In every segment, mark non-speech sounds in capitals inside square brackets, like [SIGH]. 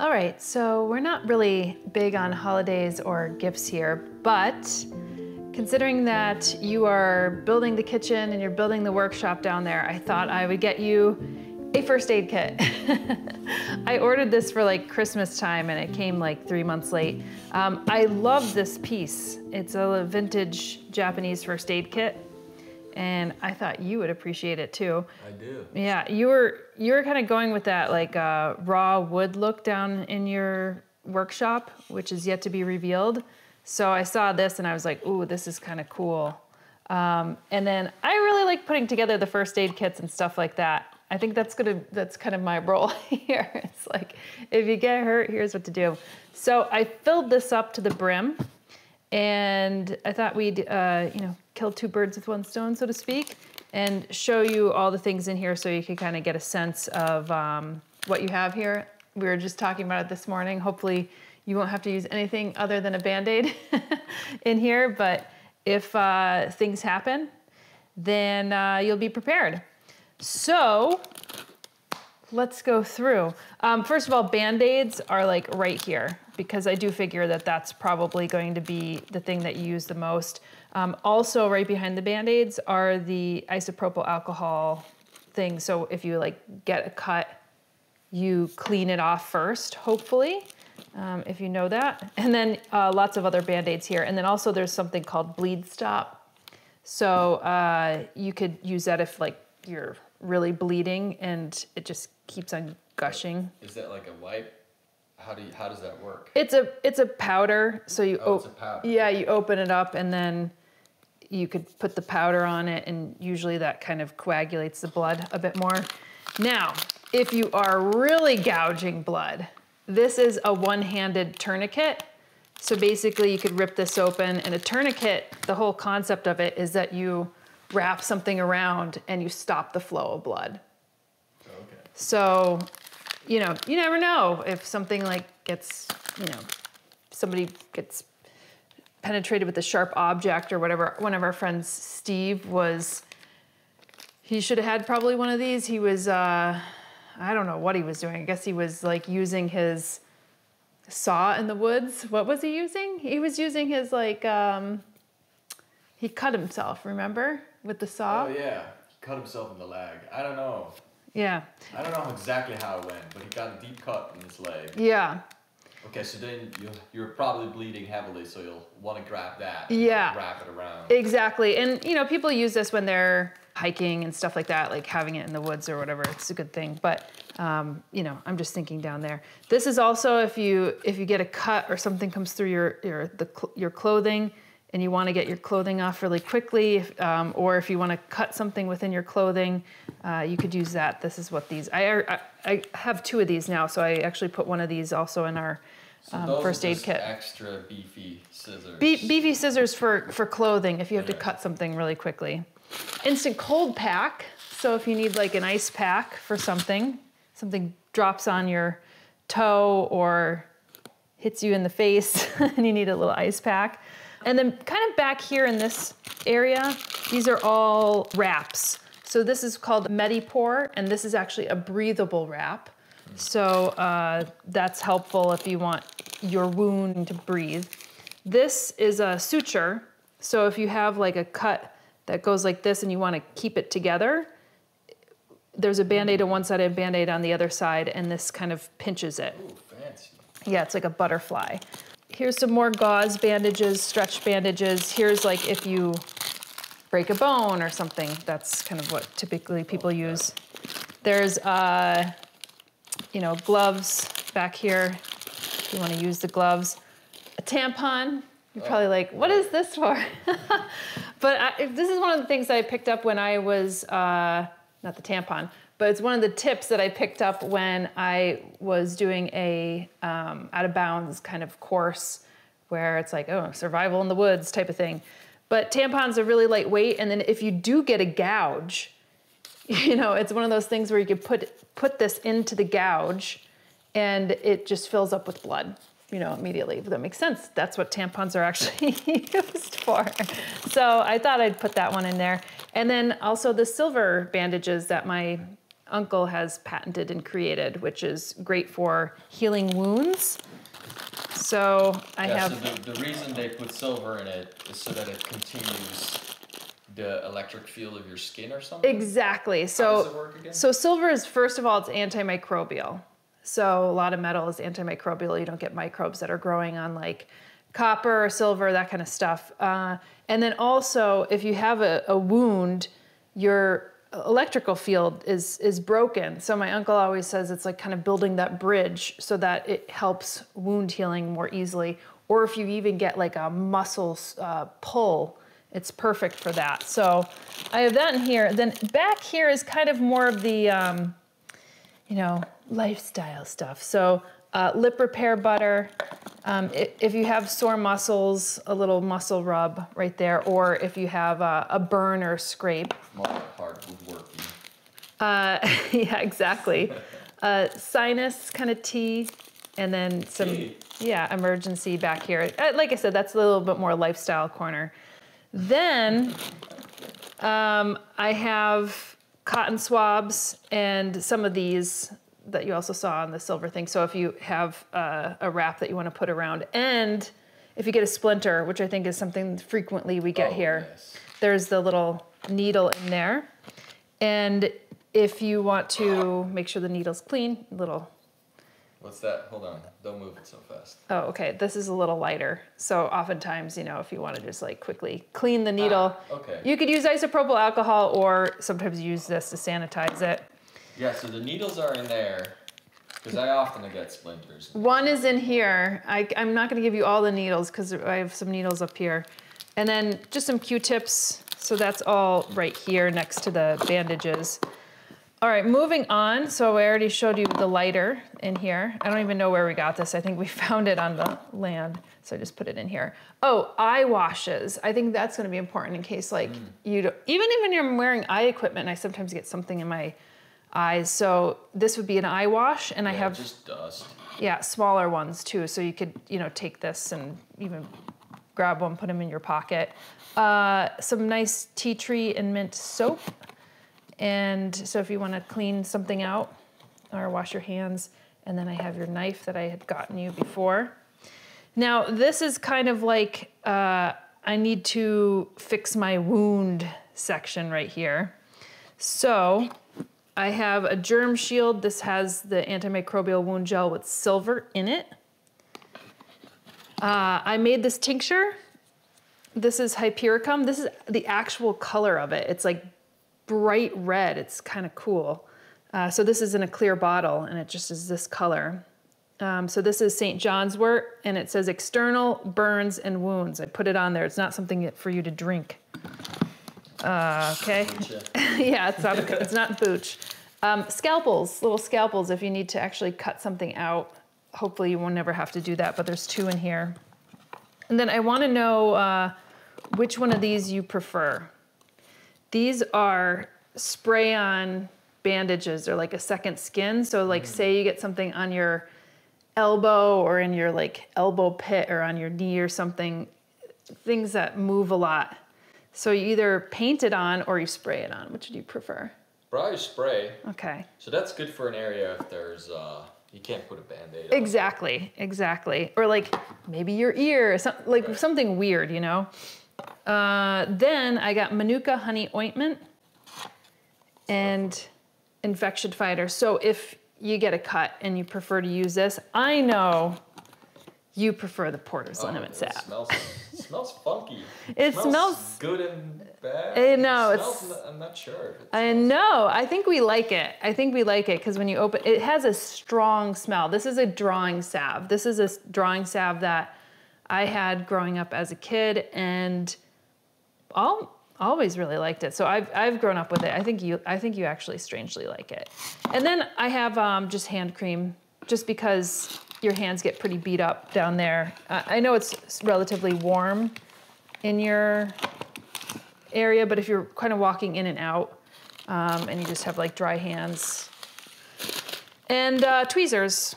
All right, so we're not really big on holidays or gifts here, but considering that you are building the kitchen and you're building the workshop down there, I thought I would get you a first aid kit. [LAUGHS] I ordered this for like Christmas time and it came like three months late. Um, I love this piece. It's a vintage Japanese first aid kit and I thought you would appreciate it too. I do. Yeah, you were you were kind of going with that like uh, raw wood look down in your workshop, which is yet to be revealed. So I saw this and I was like, ooh, this is kind of cool. Um, and then I really like putting together the first aid kits and stuff like that. I think that's gonna that's kind of my [LAUGHS] role here. It's like if you get hurt, here's what to do. So I filled this up to the brim, and I thought we'd uh, you know kill two birds with one stone, so to speak, and show you all the things in here so you can kind of get a sense of um, what you have here. We were just talking about it this morning. Hopefully you won't have to use anything other than a Band-Aid [LAUGHS] in here, but if uh, things happen, then uh, you'll be prepared. So let's go through. Um, first of all, Band-Aids are like right here because I do figure that that's probably going to be the thing that you use the most. Um, also right behind the Band-Aids are the isopropyl alcohol thing. So if you like get a cut, you clean it off first, hopefully, um, if you know that. And then uh, lots of other Band-Aids here. And then also there's something called Bleed Stop. So uh, you could use that if like you're really bleeding and it just keeps on gushing. Is that like a wipe? How do you, how does that work? It's a it's a powder. So you Oh, it's a powder. yeah you open it up and then you could put the powder on it and usually that kind of coagulates the blood a bit more. Now, if you are really gouging blood, this is a one-handed tourniquet. So basically you could rip this open and a tourniquet, the whole concept of it is that you wrap something around and you stop the flow of blood. Okay. So, you know, you never know if something like gets, you know, somebody gets penetrated with a sharp object or whatever. One of our friends, Steve, was, he should have had probably one of these. He was, uh, I don't know what he was doing. I guess he was like using his saw in the woods. What was he using? He was using his like, um, he cut himself, remember? With the saw? Oh yeah, he cut himself in the leg. I don't know. yeah. I don't know exactly how it went, but he got a deep cut in his leg. Yeah. Okay, so then you you're probably bleeding heavily, so you'll want to grab that. and Yeah. Wrap it around. Exactly. And you know, people use this when they're hiking and stuff like that, like having it in the woods or whatever. It's a good thing. But um, you know, I'm just thinking down there. This is also if you if you get a cut or something comes through your your the cl- your clothing and you want to get your clothing off really quickly, um, or if you want to cut something within your clothing, uh, you could use that. This is what these. I, I I have two of these now, so I actually put one of these also in our um, those first are aid kit. Extra beefy scissors. Be- beefy scissors for, for clothing if you have to cut something really quickly. Instant cold pack. So if you need like an ice pack for something, something drops on your toe or hits you in the face [LAUGHS] and you need a little ice pack. And then kind of back here in this area, these are all wraps. So this is called Medipore, and this is actually a breathable wrap. So uh, that's helpful if you want your wound to breathe. This is a suture. So if you have like a cut that goes like this and you want to keep it together, there's a band-aid on one side and a band-aid on the other side, and this kind of pinches it. Ooh, fancy. Yeah, it's like a butterfly. Here's some more gauze bandages, stretch bandages. Here's like if you break a bone or something. That's kind of what typically people use. There's, uh, you know, gloves back here. If you want to use the gloves. A tampon. You're probably like, what is this for? [LAUGHS] but I, this is one of the things I picked up when I was, uh, not the tampon, but it's one of the tips that I picked up when I was doing a um, out of bounds kind of course where it's like, oh, survival in the woods type of thing. But tampons are really lightweight, and then if you do get a gouge, [LAUGHS] you know, it's one of those things where you could put put this into the gouge, and it just fills up with blood, you know, immediately. But that makes sense. That's what tampons are actually [LAUGHS] used for. So I thought I'd put that one in there, and then also the silver bandages that my uncle has patented and created, which is great for healing wounds. So I yeah, have. So the, the reason they put silver in it is so that it continues the electric field of your skin or something. Exactly. So does it work again? So silver is first of all it's antimicrobial. So a lot of metal is antimicrobial. You don't get microbes that are growing on like copper or silver, that kind of stuff. Uh, and then also, if you have a, a wound, your electrical field is is broken. So my uncle always says it's like kind of building that bridge so that it helps wound healing more easily. Or if you even get like a muscle uh, pull, it's perfect for that. So I have that in here. Then back here is kind of more of the, um, you know, lifestyle stuff. So uh, lip repair butter. Um, if you have sore muscles, a little muscle rub right there. Or if you have a, a burn or scrape. Uh, [LAUGHS] yeah, exactly. Uh, sinus kind of tea, and then some Tea? yeah emergency back here. Uh, like I said, that's a little bit more lifestyle corner. Then um, I have cotton swabs and some of these that you also saw on the silver thing. So if you have uh, a wrap that you want to put around, and if you get a splinter, which I think is something frequently we get Oh, here, yes. there's the little needle in there. And if you want to make sure the needle's clean, little, What's that? Hold on. Don't move it so fast. oh, okay, this is a little lighter. So oftentimes, you know, if you want to just like quickly clean the needle, Ah, okay. you could use isopropyl alcohol or sometimes use this to sanitize it. Yeah, so the needles are in there because I often get splinters. One is in here. I, I'm not going to give you all the needles because I have some needles up here. And then just some Q-tips. So that's all right here next to the bandages. All right, moving on. So I already showed you the lighter in here. I don't even know where we got this. I think we [LAUGHS] found it on the land. So I just put it in here. Oh, eye washes. I think that's going to be important in case like mm. you don't, even when you're wearing eye equipment, I sometimes get something in my eyes. So this would be an eye wash and I Yeah, have just dust. yeah, smaller ones too. So you could, you know, take this and even grab one, put them in your pocket. Uh, some nice tea tree and mint soap. And so if you want to clean something out or wash your hands, and then I have your knife that I had gotten you before. Now, this is kind of like uh, I need to fix my wound section right here. So I have a germ shield. This has the antimicrobial wound gel with silver in it. Uh, I made this tincture. This is Hypericum. This is the actual color of it. It's like bright red. It's kind of cool. Uh, so this is in a clear bottle and it just is this color. Um, so this is St. John's wort and it says external burns and wounds. I put it on there. It's not something for you to drink. Uh, okay. [LAUGHS] yeah, it's not, it's not booch. Um, scalpels, little scalpels if you need to actually cut something out. Hopefully you won't never have to do that, but there's two in here. And then I want to know uh, which one of these you prefer. These are spray-on bandages or like a second skin. So like say you get something on your elbow or in your like elbow pit or on your knee or something, things that move a lot. So you either paint it on or you spray it on. Which do you prefer? Probably spray. Okay. So that's good for an area if there's uh you can't put a band-aid on. Exactly, exactly. Or like maybe your ear, some, like something weird, you know? Uh, then I got Manuka honey ointment and infection fighter. So if you get a cut and you prefer to use this, I know you prefer the Porter's Oh, Liniment Salve. Smells, smells funky. It smells- good and bad. I know, It it's- smells, I'm not sure. I know. I think we like it. I think we like it because when you open, it has a strong smell. This is a drawing salve. This is a drawing salve that I had growing up as a kid, and all always really liked it. So I've I've grown up with it. I think you I think you actually strangely like it. And then I have um, just hand cream, just because your hands get pretty beat up down there. Uh, I know it's relatively warm in your area, but if you're kind of walking in and out um, and you just have like dry hands. And uh, tweezers.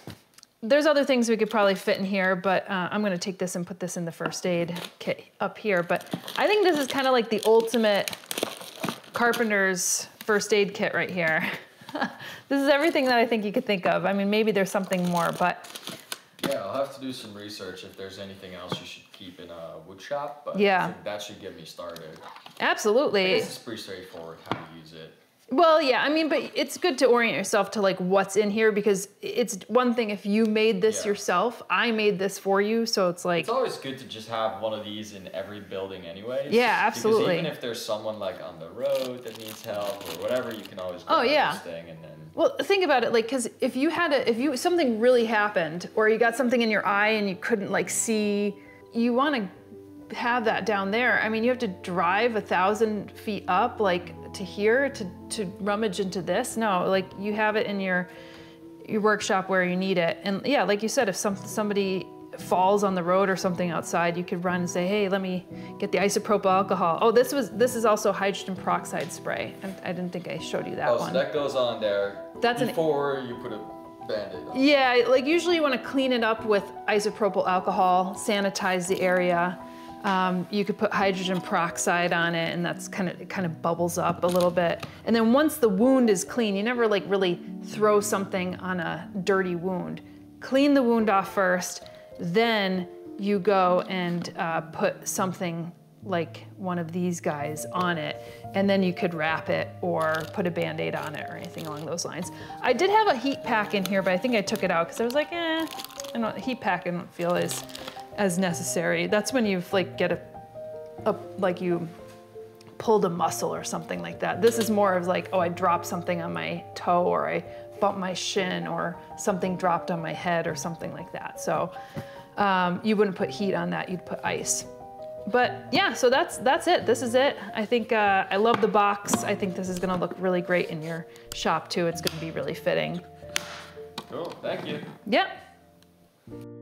There's other things we could probably fit in here, but uh, I'm gonna take this and put this in the first aid kit up here. But I think this is kind of like the ultimate carpenter's first aid kit right here. [LAUGHS] [LAUGHS] this is everything that I think you could think of. I mean, maybe there's something more, but Yeah, I'll have to do some research if there's anything else you should keep in a wood shop. But Yeah. That should get me started. absolutely. This is pretty straightforward how to use it. Well, yeah, I mean, but it's good to orient yourself to like what's in here because it's one thing if you made this Yeah. yourself. I made this for you, so it's like It's always good to just have one of these in every building, anyways. Yeah, absolutely. Because even if there's someone like on the road that needs help or whatever, you can always Oh, yeah. this thing and then. Well, think about it, like, because if you had a, if you something really happened, or you got something in your eye and you couldn't like see, you want to have that down there. I mean, you have to drive a thousand feet up, like to here, to to rummage into this. No, like you have it in your your workshop where you need it. And yeah, like you said, if some somebody falls on the road or something outside, you could run and say, "Hey, let me get the isopropyl alcohol." Oh, this was this is also hydrogen peroxide spray. I, I didn't think I showed you that oh, one. so that goes on there That's an- before you put a band-aid on. Yeah, like usually you want to clean it up with isopropyl alcohol, sanitize the area. Um, you could put hydrogen peroxide on it, and that's kind of it kind of bubbles up a little bit. And then once the wound is clean, you never like really throw something on a dirty wound. Clean the wound off first, then you go and uh, put something like one of these guys on it, and then you could wrap it or put a band-aid on it or anything along those lines. I did have a heat pack in here, but I think I took it out because I was like, eh, I don't, heat pack I don't feel as as necessary. That's when you've like get a, a like you pulled a muscle or something like that. This is more of like, oh, I dropped something on my toe or I bumped my shin or something dropped on my head or something like that. So um, you wouldn't put heat on that, you'd put ice. But yeah, so that's that's it. This is it. I think uh, I love the box. I think this is gonna look really great in your shop too. It's gonna be really fitting. Cool, thank you. Yep.